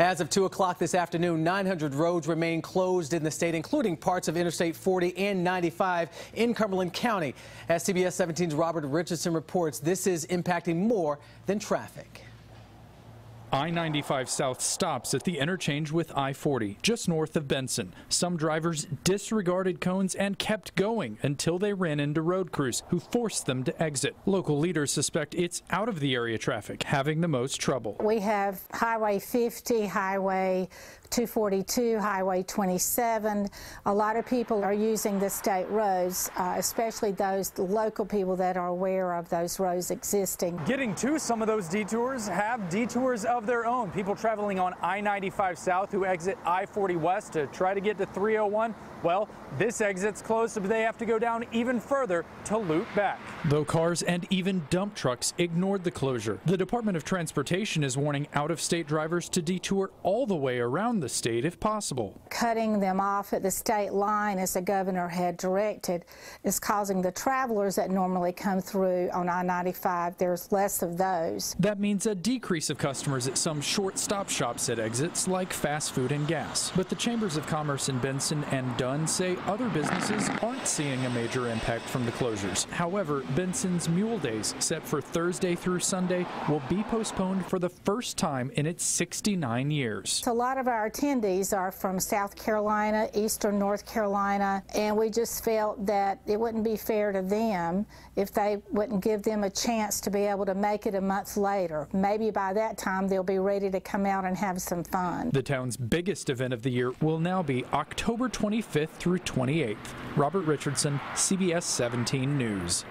As of 2 o'clock this afternoon, 900 roads remain closed in the state, including parts of Interstate 40 and 95 in Cumberland County. As CBS 17's Robert Richardson reports, this is impacting more than traffic. I-95 South stops at the interchange with I-40, just north of Benson. Some drivers disregarded cones and kept going until they ran into road crews who forced them to exit. Local leaders suspect it's out of the area traffic having the most trouble. We have Highway 50, Highway 242, Highway 27. A lot of people are using the state roads, uh, especially those local people that are aware of those roads existing. Getting to some of those detours have detours of their own. People traveling on I-95 South who exit I-40 West to try to get to 301. Well, this exit's closed, so they have to go down even further to loop back. Though cars and even dump trucks ignored the closure, the Department of Transportation is warning out-of-state drivers to detour all the way around the state if possible. Cutting them off at the state line, as the governor had directed, is causing the travelers that normally come through on I-95, there's less of those. That means a decrease of customers at some short stop shops at exits like fast food and gas. But the Chambers of Commerce in Benson and Dunn say other businesses aren't seeing a major impact from the closures. However, Benson's Mule Days, set for Thursday through Sunday, will be postponed for the first time in its 69 years. A lot of our attendees are from South Carolina, Eastern North Carolina, and we just felt that it wouldn't be fair to them if they wouldn't give them a chance to be able to make it a month later. Maybe by that time they'll be ready to come out and have some fun. The town's biggest event of the year will now be October 25th 25th through 28th. Robert Richardson, CBS 17 News.